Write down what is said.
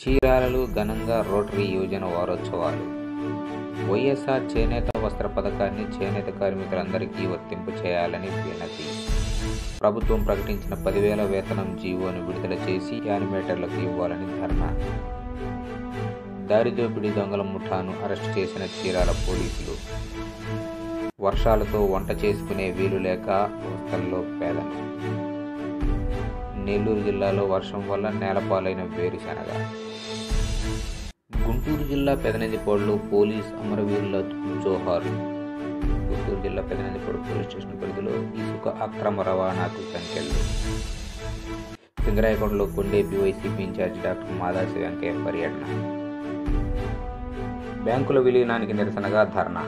చీరాలలో ఘనంగా రోటరీ యోజన వారోత్సవాలు. వైఎస్ఆర్ చేనేత వస్త్ర పథకాన్ని చేనేత కార్మికులందరికీ వర్తింపు చేయాలని వినతి. ప్రభుత్వం ప్రకటించిన పదివేల వేతనం జీవోను విడుదల చేసి యానిమేటర్లకు ఇవ్వాలని ధర్నా. దారిదోపిడీ దొంగల ముఠాను అరెస్ట్ చేసిన చీరాల పోలీసులు. వర్షాలతో వంట చేసుకునే వీలు లేక అవస్థల్లో పేదలు. నెల్లూరు జిల్లాలో వర్షం వల్ల నేలపాలైన వేరుశెనగ. గుంటూరు జిల్లా పెదనందిపాడులో పోలీస్ అమరవీరుల జోహార్లు గుంటూరు జిల్లా పెదనందిపాడు పోలీస్ స్టేషన్ పరిధిలో ఇసుక అక్రమ రవాణాకు సంఖ్యలు. సింగరాయకొండలో Kondepi YCP in charge doctor Madasi Venkaiah పర్యటన. బ్యాంకుల విలీనానికి నిరసనగా ధర్నా.